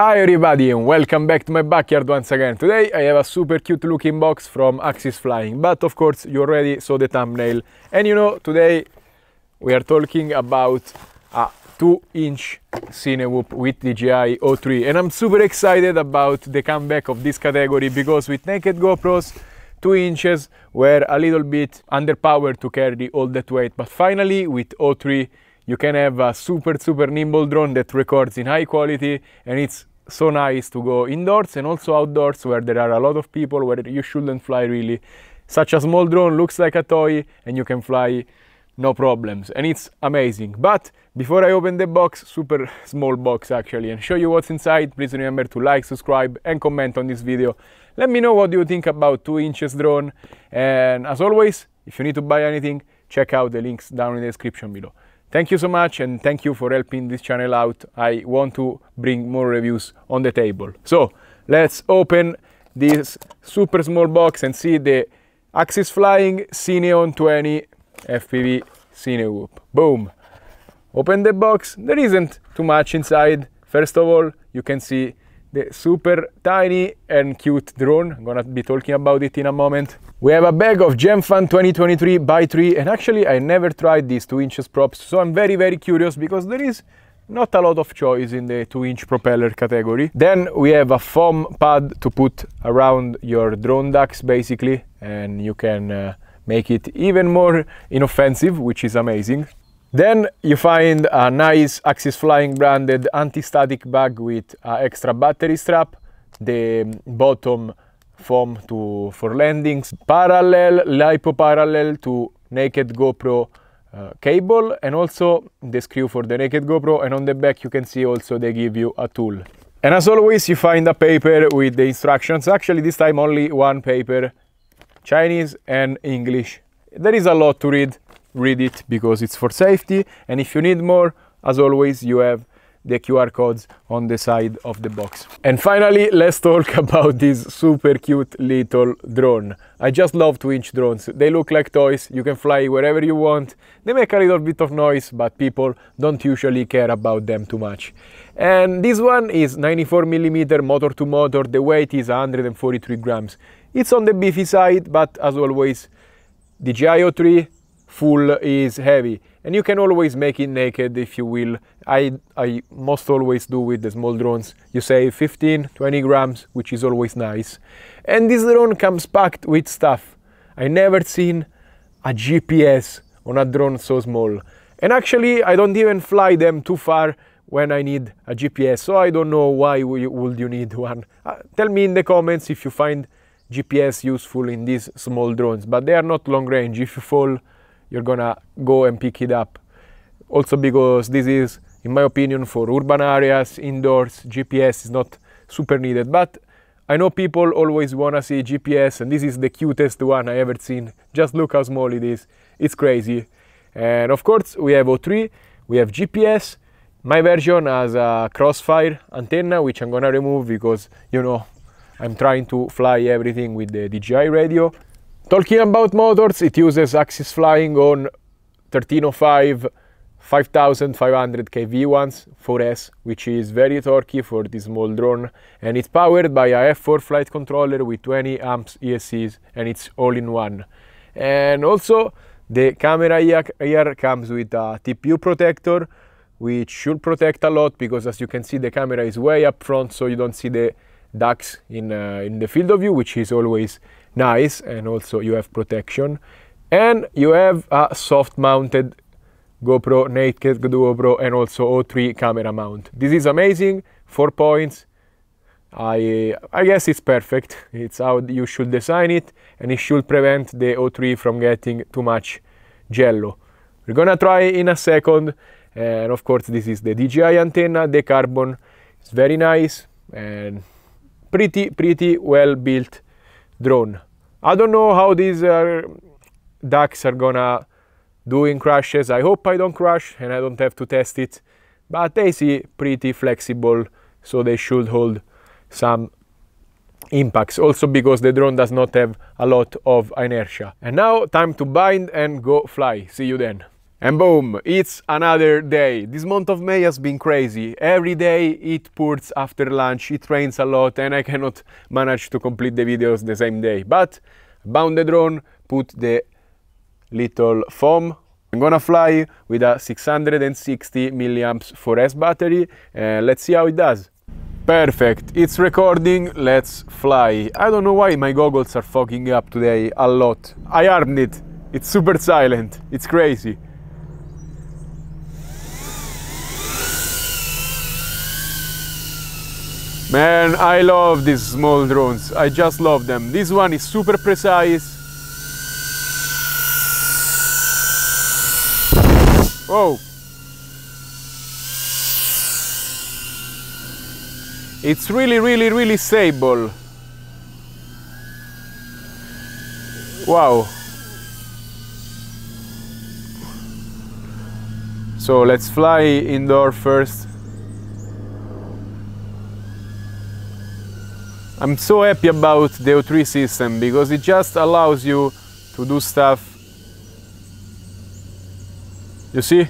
Hi everybody and welcome back to my backyard once again. Today I have a super cute looking box from Axisflying, but of course you already saw the thumbnail. And you know, today we are talking about a 2 inch Cinewhoop with DJI O3 and I'm super excited about the comeback of this category because with naked GoPros 2 inches were a little bit underpowered to carry all that weight but finally with O3 you can have a super super nimble drone that records in high quality and it's so nice to go indoors and also outdoors where there are a lot of people where you shouldn't fly really. Such a small drone looks like a toy and you can fly no problems and it's amazing. But before I open the box, super small box actually, and show you what's inside, please remember to like, subscribe and comment on this video. Let me know what you think about 2 inches drone and as always, if you need to buy anything, check out the links down in the description below. Thank you so much and thank you for helping this channel out. I want to bring more reviews on the table. So let's open this super small box and see the Axisflying Cineon 20 FPV Cinewhoop. Boom! Open the box. There isn't too much inside. First of all, you can see the super tiny and cute drone. I'm gonna be talking about it in a moment. We have a bag of Gemfan 2023 by 3 and actually I never tried these 2 inches props so I'm very very curious because there is not a lot of choice in the 2 inch propeller category. Then we have a foam pad to put around your drone ducts basically and you can uh, make it even more inoffensive which is amazing. Then you find a nice Axisflying branded anti-static bag with an extra battery strap, the bottom foam to, for landings, parallel, lipo parallel to naked GoPro uh, cable and also the screw for the naked GoPro and on the back you can see also they give you a tool. And as always you find a paper with the instructions, actually this time only one paper, Chinese and English. There is a lot to read, read it because it's for safety and if you need more as always you have the QR codes on the side of the box. And finally let's talk about this super cute little drone. I just love 2 inch drones. They look like toys, you can fly wherever you want. They make a little bit of noise but people don't usually care about them too much. And this one is 94 millimeter motor to motor, the weight is 143 grams. It's on the beefy side but as always DJI O3 full is heavy and you can always make it naked if you will. I, I most always do with the small drones. You say 15, 20 grams, which is always nice. And this drone comes packed with stuff. I never seen a GPS on a drone so small. And actually, I don't even fly them too far when I need a GPS, so I don't know why would you need one. Uh, tell me in the comments if you find GPS useful in these small drones, but they are not long range. If you fall, you're gonna go and pick it up. Also because this is, in my opinion, for urban areas, indoors, GPS is not super needed. But I know people always wanna see GPS and this is the cutest one I ever seen. Just look how small it is. It's crazy. And of course we have O3, we have GPS. My version has a crossfire antenna, which I'm gonna remove because, you know, I'm trying to fly everything with the DJI radio. Talking about motors, it uses Axisflying on 1305 5500 kV ones 4S, which is very torquey for this small drone, and it's powered by a F4 flight controller with 20 amps ESCs, and it's all in one. And also, the camera here comes with a TPU protector, which should protect a lot because as you can see the camera is way up front so you don't see the ducts in, uh, in the field of view, which is always nice and also you have protection and you have a soft mounted GoPro naked GoPro and also O3 camera mount. This is amazing, four points. I, I guess it's perfect. It's how you should design it and it should prevent the O3 from getting too much jello. We're gonna try in a second and of course this is the DJI antenna, the carbon. It's very nice and pretty pretty well built drone. I don't know how these uh, ducts are gonna do in crashes. I hope I don't crash and I don't have to test it. But they see pretty flexible, so they should hold some impacts. Also because the drone does not have a lot of inertia. And now time to bind and go fly. See you then. And boom, it's another day. This month of May has been crazy. Every day it pours after lunch, it rains a lot, and I cannot manage to complete the videos the same day. But bound the drone, put the little foam. I'm gonna fly with a 660 milliamps 4S battery, and let's see how it does. Perfect, it's recording, let's fly. I don't know why my goggles are fogging up today a lot. I armed it, it's super silent, it's crazy. Man, I love these small drones. I just love them. This one is super precise. Oh. It's really, really, really stable. Wow. So let's fly indoor first. I'm so happy about the O3 system because it just allows you to do stuff. You see?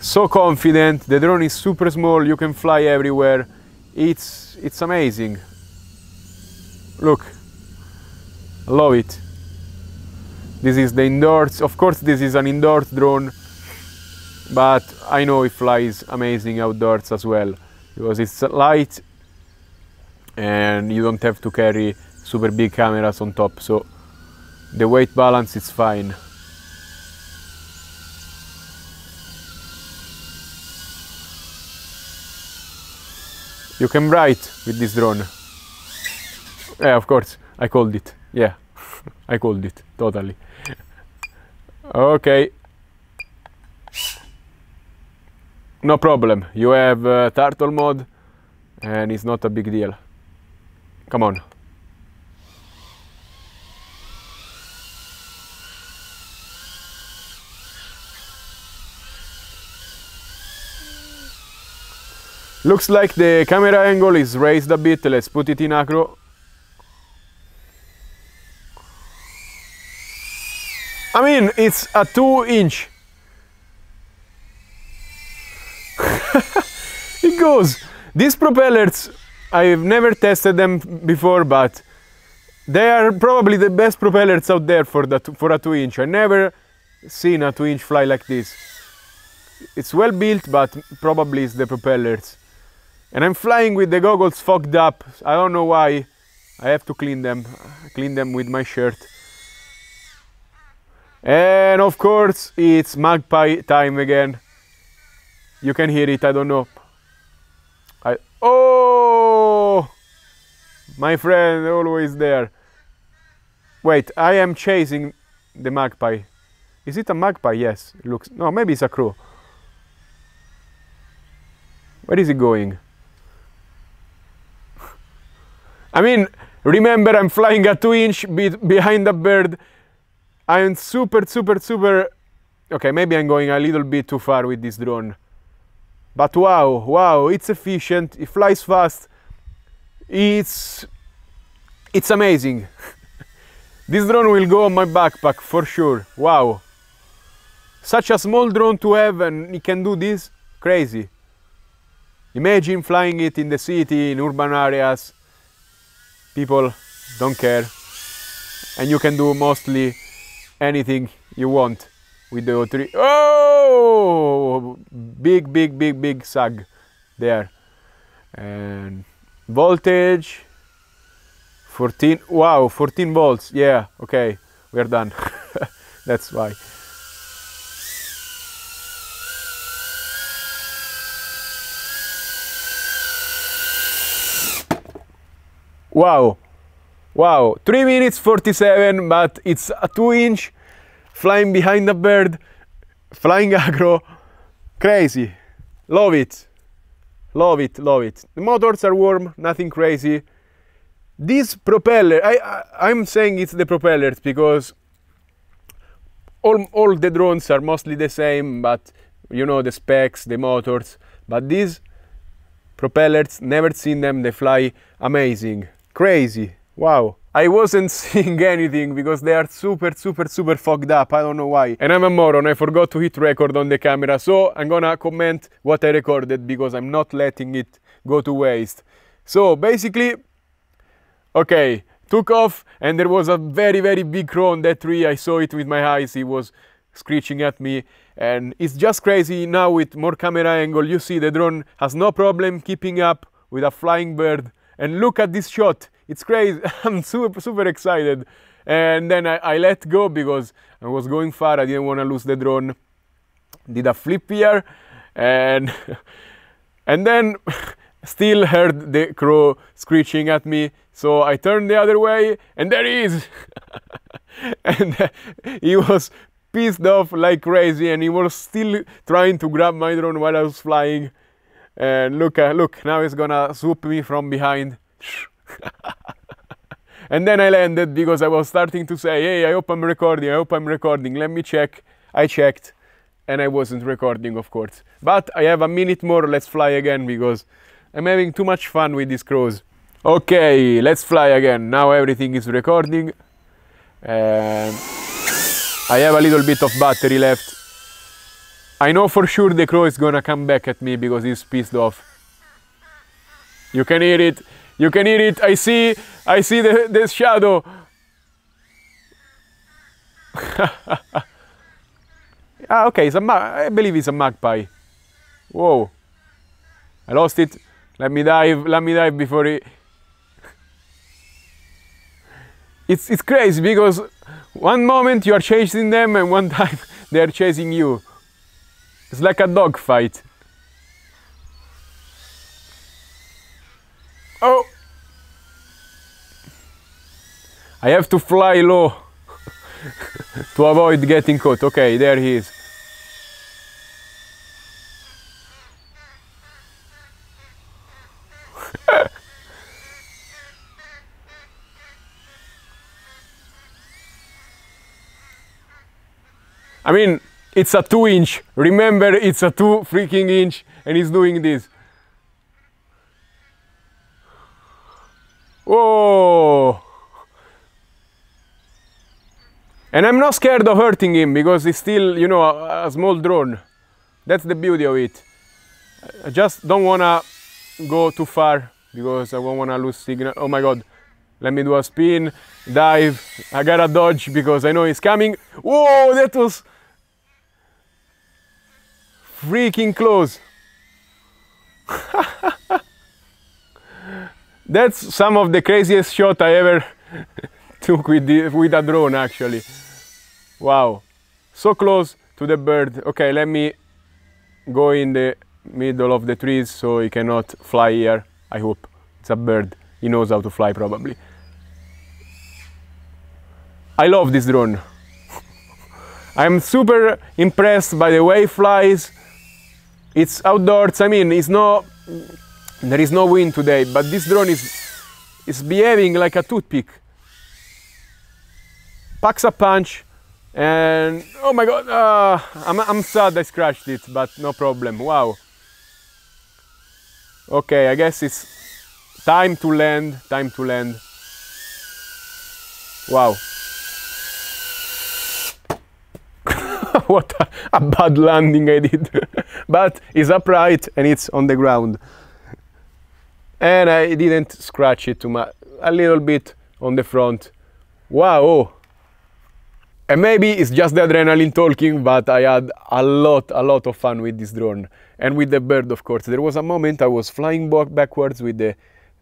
So confident, the drone is super small, you can fly everywhere. It's, it's amazing. Look, I love it. This is the indoors, of course this is an indoors drone, but I know it flies amazing outdoors as well because it's light and you don't have to carry super big cameras on top so the weight balance is fine. You can write with this drone. Yeah of course. I called it. Yeah. I called it. Totally. Okay. No problem. You have uh, turtle mode and it's not a big deal Come on. Looks like the camera angle is raised a bit. Let's put it in acro. I mean, it's a two inch. it goes. These propellers I've never tested them before, but they are probably the best propellers out there for, that, for a 2 inch. I never seen a 2 inch fly like this. It's well built, but probably it's the propellers. And I'm flying with the goggles fogged up. I don't know why. I have to clean them, clean them with my shirt. And of course, it's magpie time again. You can hear it, I don't know. I, oh, my friend always there. Wait, I am chasing the magpie. Is it a magpie? Yes, looks. No, maybe it's a crow. Where is it going? I mean, remember I'm flying a two inch behind the bird. I'm super, super, super. Okay, maybe I'm going a little bit too far with this drone. But wow, wow, it's efficient, it flies fast, it's, it's amazing. this drone will go on my backpack for sure, wow. Such a small drone to have and it can do this, crazy. Imagine flying it in the city, in urban areas, people don't care. And you can do mostly anything you want with the O3. Oh, big, big, big, big sag there. And voltage, 14, wow, 14 volts. Yeah, okay, we're done. That's why. Wow, wow, 3 minutes 47, but it's a 2 inch flying behind the bird, flying acro, crazy. Love it, love it, love it. The motors are warm, nothing crazy. This propeller, I, I, I'm saying it's the propellers because all, all the drones are mostly the same, but you know the specs, the motors. But these propellers, never seen them, they fly amazing, crazy, wow. I wasn't seeing anything because they are super, super, super fogged up. I don't know why. And I'm a moron. I forgot to hit record on the camera. So I'm gonna comment what I recorded because I'm not letting it go to waste. So basically, okay, took off and there was a very, very big crow on that tree. I saw it with my eyes. He was screeching at me and it's just crazy now with more camera angle. You see the drone has no problem keeping up with a flying bird. And look at this shot it's crazy. I'm super, super excited. And then I, I let go because I was going far. I didn't want to lose the drone. Did a flip here and and then still heard the crow screeching at me. So I turned the other way and there he is. and he was pissed off like crazy and he was still trying to grab my drone while I was flying. And look, uh, look, now he's gonna swoop me from behind. and then I landed because I was starting to say, hey, I hope I'm recording, I hope I'm recording, let me check. I checked and I wasn't recording, of course. But I have a minute more, let's fly again because I'm having too much fun with these crows. Okay, let's fly again. Now everything is recording. Um, I have a little bit of battery left. I know for sure the crow is gonna come back at me because he's pissed off. You can hear it. You can hear it. I see, I see the, the shadow. ah, okay, it's a I believe it's a magpie. Whoa. I lost it. Let me dive, let me dive before it... It's, it's crazy because one moment you are chasing them and one time they are chasing you. It's like a dog fight. Oh! I have to fly low to avoid getting caught. Okay, there he is. I mean, it's a two inch. Remember, it's a two freaking inch and he's doing this. Whoa! And I'm not scared of hurting him because he's still, you know, a, a small drone. That's the beauty of it. I just don't wanna go too far because I don't wanna lose signal. Oh my god. Let me do a spin, dive. I gotta dodge because I know he's coming. Whoa, that was freaking close. That's some of the craziest shot I ever took with, the, with a drone actually. Wow, so close to the bird. Okay, let me go in the middle of the trees so he cannot fly here. I hope. It's a bird. He knows how to fly probably. I love this drone. I'm super impressed by the way it flies. It's outdoors. I mean, it's not there is no wind today, but this drone is, is behaving like a toothpick. Packs a punch and oh my god, uh, I'm, I'm sad I scratched it, but no problem, wow. Okay, I guess it's time to land, time to land. Wow. what a, a, bad landing I did. but it's upright and it's on the ground and I didn't scratch it too much, a little bit on the front. Wow! And maybe it's just the adrenaline talking, but I had a lot, a lot of fun with this drone. And with the bird, of course. There was a moment I was flying back backwards with the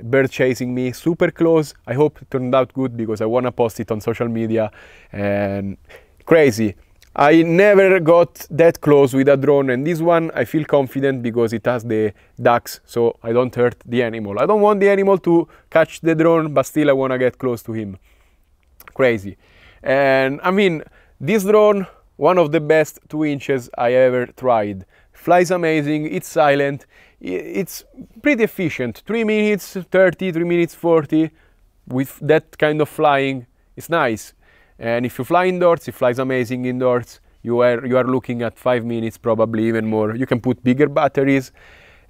bird chasing me super close. I hope it turned out good because I want to post it on social media. And crazy. I never got that close with a drone and this one I feel confident because it has the ducts so I don't hurt the animal. I don't want the animal to catch the drone but still I want to get close to him. Crazy. And I mean this drone one of the best two inches I ever tried. Flies amazing, it's silent, it's pretty efficient. 3 minutes 30, 3 minutes 40 with that kind of flying, it's nice. And if you fly indoors, it flies amazing indoors. You are, you are looking at five minutes, probably even more. You can put bigger batteries.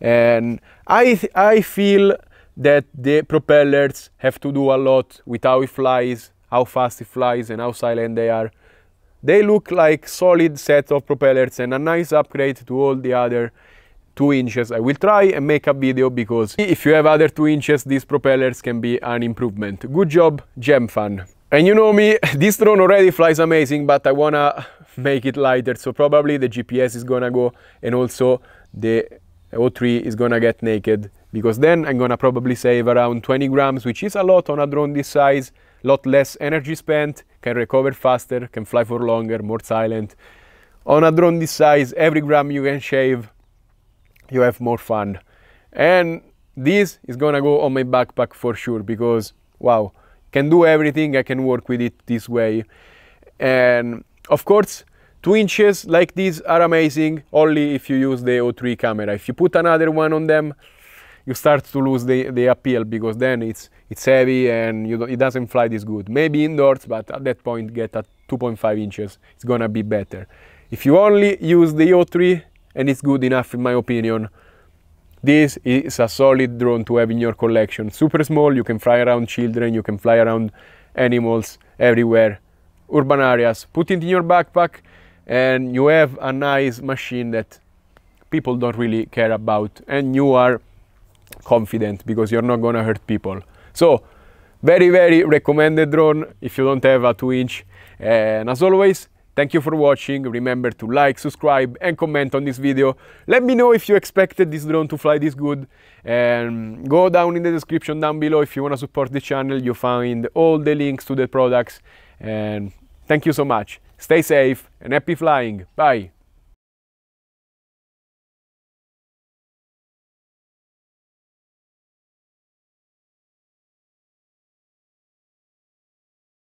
And I, I feel that the propellers have to do a lot with how it flies, how fast it flies and how silent they are. They look like solid set of propellers and a nice upgrade to all the other 2 inches. I will try and make a video because if you have other 2 inches, these propellers can be an improvement. Good job, Gemfan. And you know me, this drone already flies amazing, but I wanna make it lighter. So probably the GPS is gonna go and also the O3 is gonna get naked because then I'm gonna probably save around 20 grams, which is a lot on a drone this size, lot less energy spent, can recover faster, can fly for longer, more silent. On a drone this size, every gram you can shave you have more fun. And this is gonna go on my backpack for sure because wow, can do everything, I can work with it this way. And of course, two inches like these are amazing only if you use the O3 camera. If you put another one on them, you start to lose the, the appeal because then it's it's heavy and it doesn't fly this good. Maybe indoors, but at that point get at 2.5 inches, it's gonna be better. If you only use the O3 and it's good enough in my opinion. This is a solid drone to have in your collection. Super small, you can fly around children, you can fly around animals everywhere, urban areas. Put it in your backpack and you have a nice machine that people don't really care about and you are confident because you're not gonna hurt people. So, very, very recommended drone if you don't have a 2 inch. And as always, Thank you for watching. Remember to like, subscribe and comment on this video. Let me know if you expected this drone to fly this good. And go down in the description down below if you want to support the channel. You find all the links to the products. And thank you so much. Stay safe and happy flying. Bye.